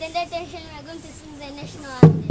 we're going to sing the national anthem.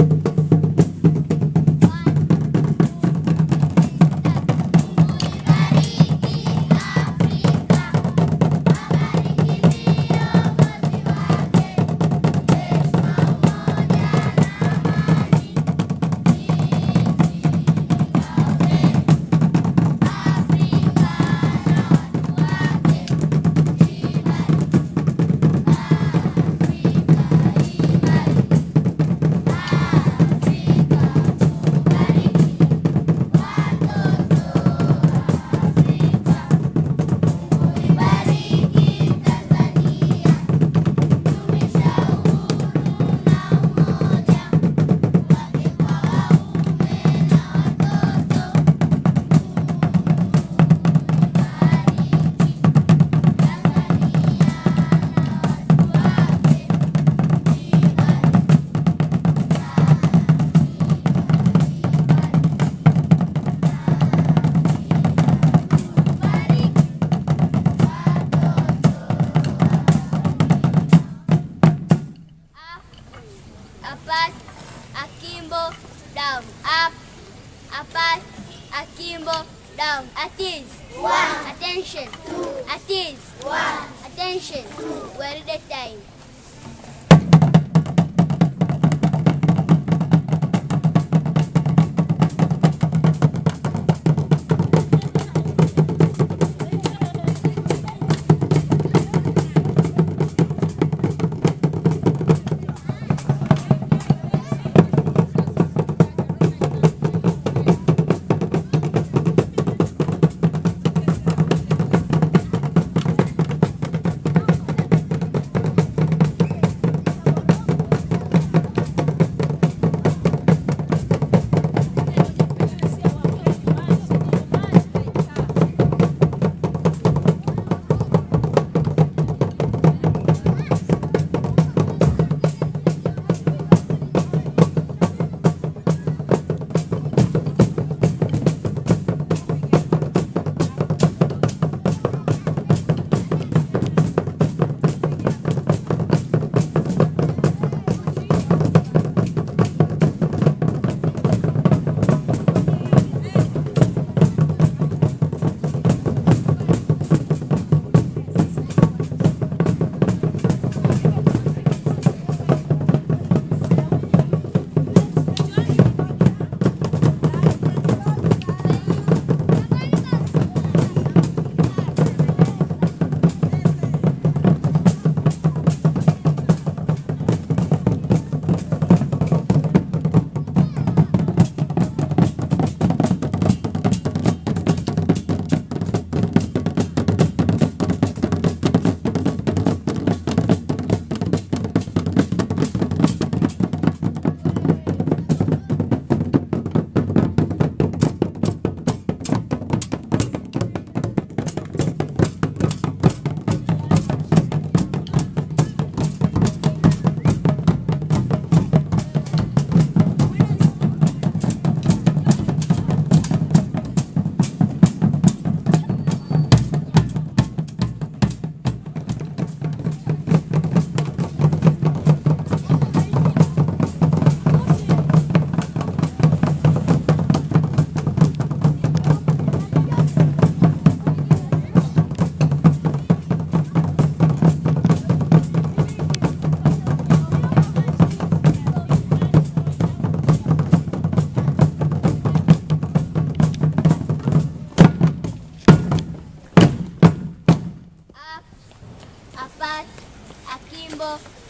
Apat, akimbo, down, up, apat, akimbo, down, at ease, one, attention, two, at ease, one, attention, one at a time.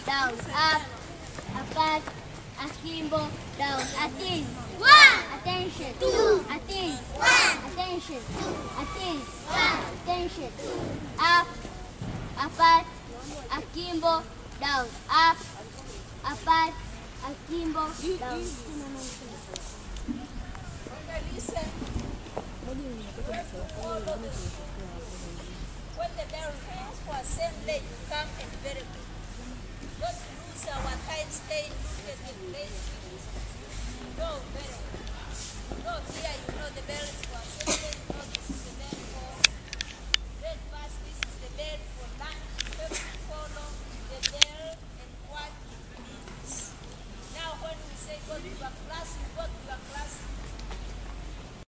Down, up, apat, akimbo, down, at ease, one, attention, two, at ease, one, attention, two, at ease, one, attention, up, apat, akimbo, down, up, apat, akimbo, down. When the bell rings for assembly, you come and very quick not lose our time, stay, look at the place. No, better. No, here you know the bells